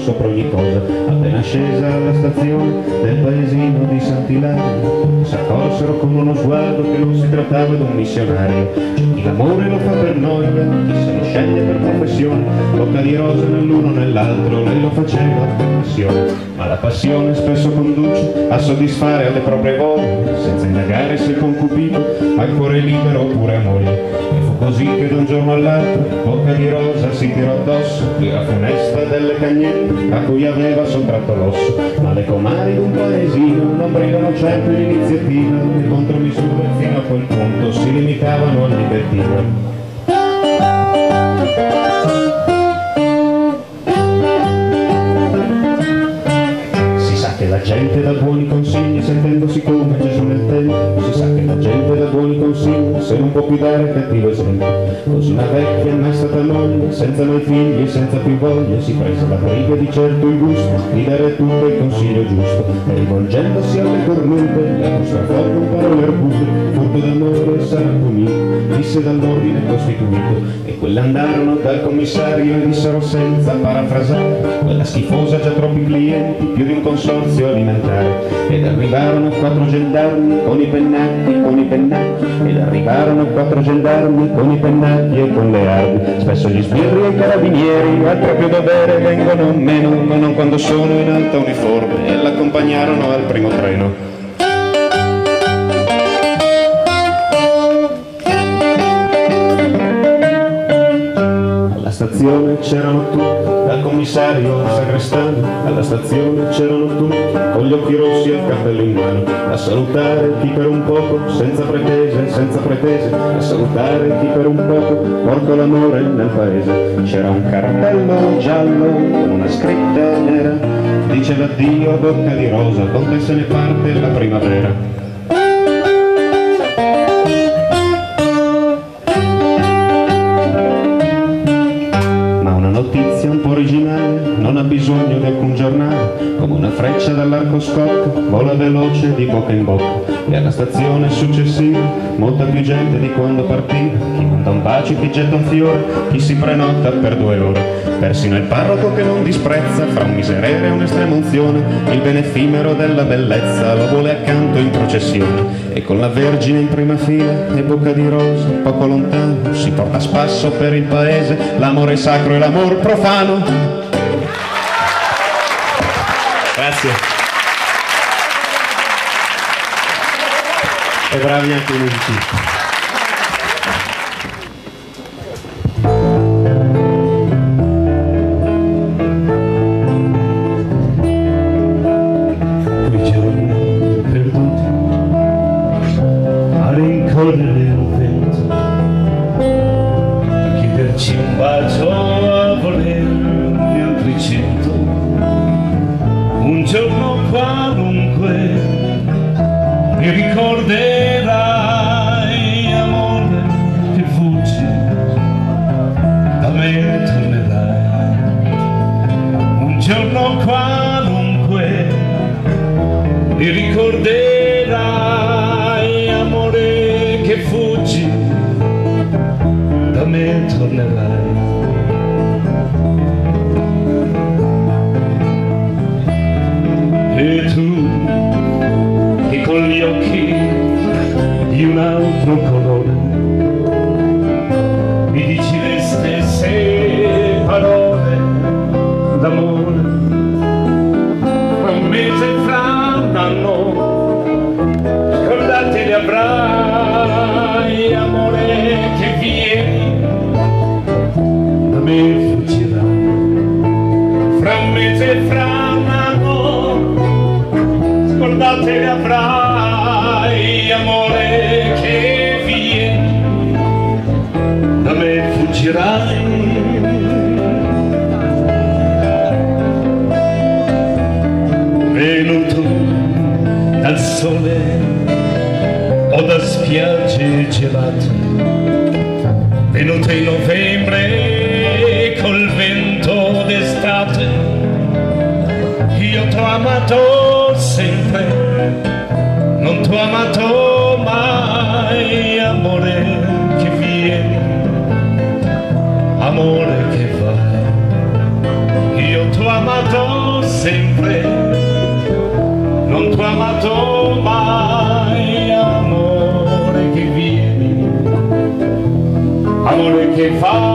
sopra ogni cosa. Appena scesa alla stazione del paesino di Sant'Ilario, s'accorsero con uno sguardo che non si trattava di un missionario. Chi l'amore lo fa per noia, chi se lo sceglie per professione. Bocca di rosa nell'uno nell'altro, lei lo faceva per passione. Ma la passione spesso conduce a soddisfare alle proprie voglie, senza indagare se il concubito ha il cuore libero oppure a moglie. E così che da un giorno all'altro, bocca di rosa si tirò addosso, la funesta delle cagnette a cui aveva sottratto l'osso. Ma le comari d'un paesino non brigano certo l'iniziativa, le contromisure fino a quel punto si limitavano al libertino. Si sa che la gente dà buoni consigli sentendosi come può più dare cattivo esempio Così una vecchia mai stata moglie, senza mai figli e senza più voglia Si prese la briga di certo il gusto di dare a tutte il consiglio giusto E rivolgendosi alle cornute, la nostra foto con parole argute Furto d'amore sarà punito, disse dall'ordine costituito E quelle andarono dal commissario e dissero senza parafrasare Quella schifosa già troppi clienti, più di un consorzio alimentare ed arrivarono quattro gendarmi con i pennacchi, con i pennacchi arrivarono quattro gendarmi con i pennacchi e con le armi. Spesso gli sbirri e i carabinieri al proprio dovere vengono meno ma non quando sono in alta uniforme e l'accompagnarono al primo treno stazione c'erano tutti, dal commissario al sagrestano, alla stazione c'erano tutti, con gli occhi rossi e il cappello in mano, a salutare chi per un poco, senza pretese, senza pretese, a salutare chi per un poco, porto l'amore nel paese. C'era un cartello giallo una scritta nera, diceva addio bocca di rosa, con se ne parte la primavera. ha bisogno di alcun giornale, come una freccia dall'arco scotto, vola veloce di bocca in bocca. E alla stazione successiva, molta più gente di quando partiva, chi manda un bacio, chi getta un fiore, chi si prenota per due ore. Persino il parroco che non disprezza, fra un miserere e un'estremunzione, il benefimero della bellezza lo vuole accanto in processione. E con la Vergine in prima fila e bocca di rosa, poco lontano, si porta a spasso per il paese l'amore sacro e l'amor profano. Grazie. E bravi anche i musicisti. Giorno qualunque mi ricorderai amore che fuggi da me tornerai. E tu che con gli occhi di un altro colore mese fra un scordate le avrai amore che vieni da me fuggirai fra un mese fra un anno scordate le avrai amore che vieni da me fuggirai sole o da spiagge gelate, venuto in novembre col vento d'estate, io t'ho amato sempre, non t'ho amato mai, amore che vieni, amore che vai, io t'ho amato sempre non t'ho amato mai, amore che